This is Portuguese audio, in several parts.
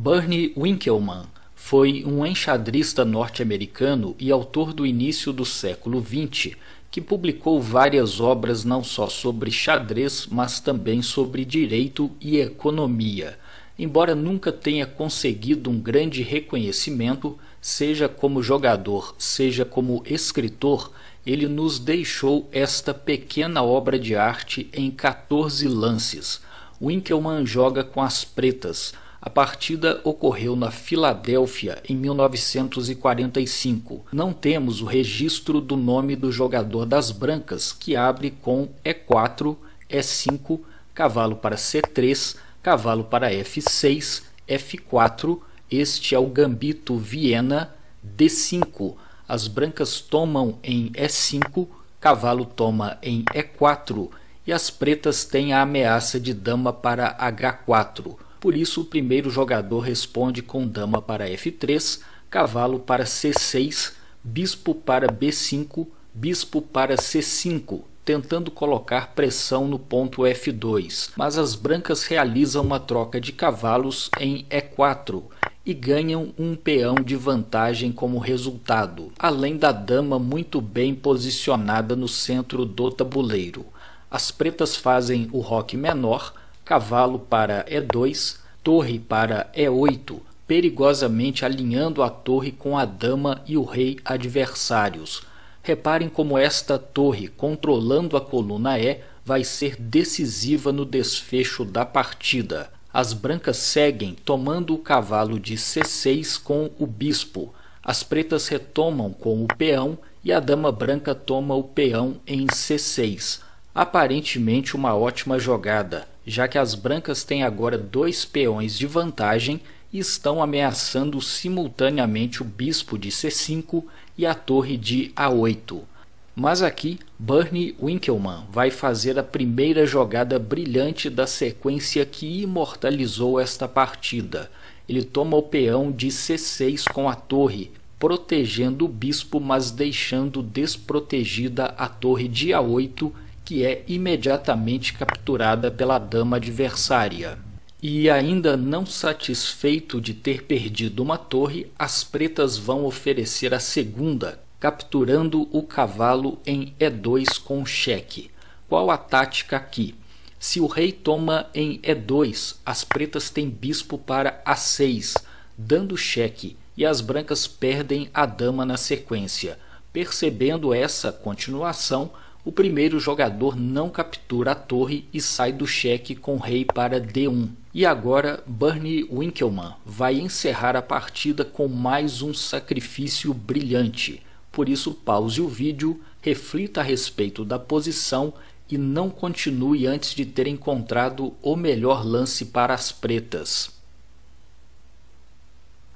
Bernie Winkelmann foi um enxadrista norte-americano e autor do início do século XX, que publicou várias obras não só sobre xadrez, mas também sobre direito e economia. Embora nunca tenha conseguido um grande reconhecimento, seja como jogador, seja como escritor, ele nos deixou esta pequena obra de arte em 14 lances. Winkelmann joga com as pretas a partida ocorreu na Filadélfia em 1945. Não temos o registro do nome do jogador das brancas, que abre com E4, E5, cavalo para C3, cavalo para F6, F4. Este é o gambito Viena D5. As brancas tomam em E5, cavalo toma em E4 e as pretas têm a ameaça de dama para H4. Por isso, o primeiro jogador responde com dama para F3, cavalo para C6, bispo para B5, bispo para C5, tentando colocar pressão no ponto F2, mas as brancas realizam uma troca de cavalos em E4 e ganham um peão de vantagem como resultado, além da dama muito bem posicionada no centro do tabuleiro. As pretas fazem o roque menor, cavalo para E2, torre para E8, perigosamente alinhando a torre com a dama e o rei adversários. Reparem como esta torre, controlando a coluna E, vai ser decisiva no desfecho da partida. As brancas seguem, tomando o cavalo de C6 com o bispo. As pretas retomam com o peão e a dama branca toma o peão em C6. Aparentemente uma ótima jogada, já que as brancas têm agora dois peões de vantagem e estão ameaçando simultaneamente o bispo de C5 e a torre de A8. Mas aqui, Bernie Winkelmann vai fazer a primeira jogada brilhante da sequência que imortalizou esta partida. Ele toma o peão de C6 com a torre, protegendo o bispo, mas deixando desprotegida a torre de A8 que é imediatamente capturada pela dama adversária. E ainda não satisfeito de ter perdido uma torre, as pretas vão oferecer a segunda, capturando o cavalo em E2 com cheque. Qual a tática aqui? Se o rei toma em E2, as pretas têm bispo para A6, dando cheque, e as brancas perdem a dama na sequência. Percebendo essa continuação, o primeiro jogador não captura a torre e sai do cheque com rei para D1. E agora Bernie Winkelmann vai encerrar a partida com mais um sacrifício brilhante. Por isso pause o vídeo, reflita a respeito da posição e não continue antes de ter encontrado o melhor lance para as pretas.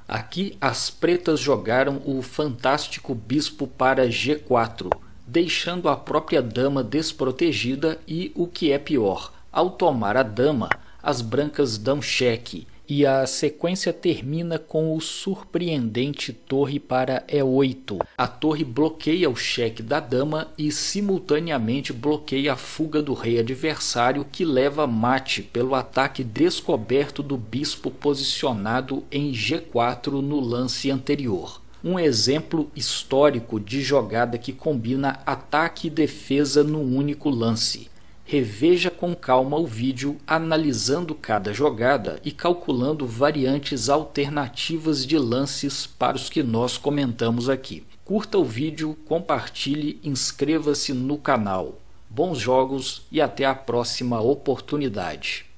Aqui as pretas jogaram o fantástico bispo para G4 deixando a própria dama desprotegida e, o que é pior, ao tomar a dama, as brancas dão cheque e a sequência termina com o surpreendente torre para E8. A torre bloqueia o cheque da dama e simultaneamente bloqueia a fuga do rei adversário que leva mate pelo ataque descoberto do bispo posicionado em G4 no lance anterior um exemplo histórico de jogada que combina ataque e defesa no único lance. Reveja com calma o vídeo analisando cada jogada e calculando variantes alternativas de lances para os que nós comentamos aqui. Curta o vídeo, compartilhe, inscreva-se no canal. Bons jogos e até a próxima oportunidade.